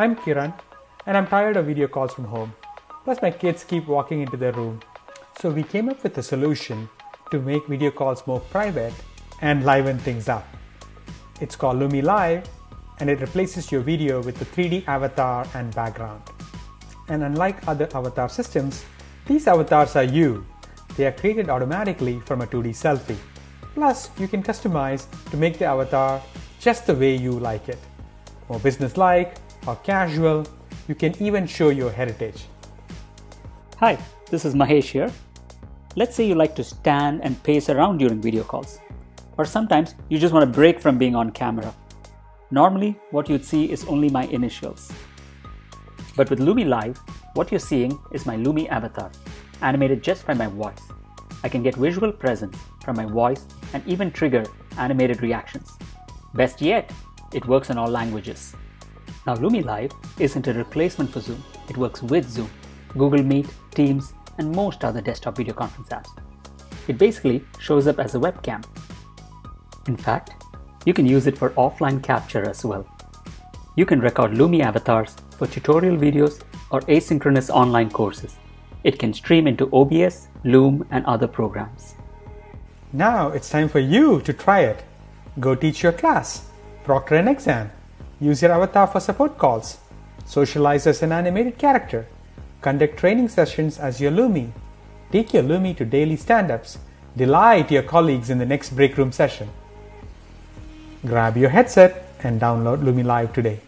I'm Kiran, and I'm tired of video calls from home. Plus, my kids keep walking into their room. So, we came up with a solution to make video calls more private and liven things up. It's called LoomieLive, and it replaces your video with a 3D avatar and background. And unlike other avatar systems, these avatars are you. They are created automatically from a 2D selfie. Plus, you can customize to make the avatar just the way you like it. More business-like or casual, you can even show your heritage. Hi, this is Mahesh here. Let's say you like to stand and pace around during video calls. Or sometimes you just want to break from being on camera. Normally, what you'd see is only my initials. But with LoomieLive, what you're seeing is my Loomie avatar, animated just by my voice. I can get visual presence from my voice and even trigger animated reactions. Best yet, it works in all languages. Now LoomieLive isn't a replacement for Zoom, it works with Zoom, Google Meet, Teams, and most other desktop video conference apps. It basically shows up as a webcam. In fact, you can use it for offline capture as well. You can record Loomie avatars for tutorial videos or asynchronous online courses. It can stream into OBS, Loom, and other programs. Now it's time for you to try it. Go teach your class, proctor an exam, use your avatar for support calls, socialize as an animated character, conduct training sessions as your Loomie, take your Loomie to daily stand ups, delight your colleagues in the next break room session. Grab your headset and download LoomieLive today.